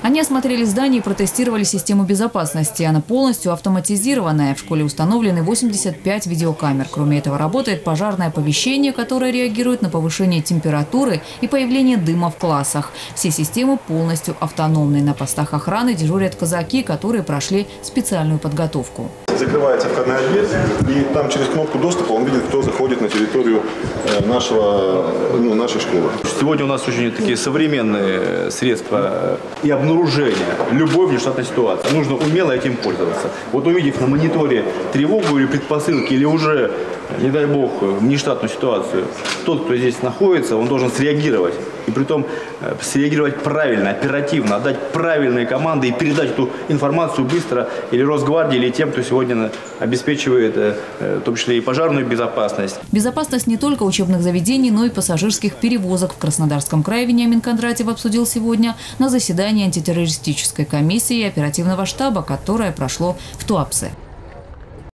Они осмотрели здание и протестировали систему безопасности. Она полностью автоматизированная. В школе установлены 85 видеокамер. Кроме этого, работает пожарное оповещение, которое реагирует на повышение температуры и появление дыма в классах. Все системы полностью автономные. На постах охраны дежурят казаки, которые прошли специальную подготовку. Закрывается входная дверь, и там через кнопку доступа он видит, кто заходит на территорию э, нашего, ну, нашей школы. Сегодня у нас очень такие современные средства и обнаружения любой внештатной ситуации. Нужно умело этим пользоваться. Вот увидев на мониторе тревогу или предпосылки, или уже, не дай бог, внештатную ситуацию, тот, кто здесь находится, он должен среагировать. И при том э, среагировать правильно, оперативно, отдать правильные команды и передать эту информацию быстро или Росгвардии, или тем, кто сегодня обеспечивает, э, в том числе и пожарную безопасность. Безопасность не только учебных заведений, но и пассажирских перевозок в Краснодарском крае Вениамин Кондратьев обсудил сегодня на заседании антитеррористической комиссии и оперативного штаба, которое прошло в Туапсе.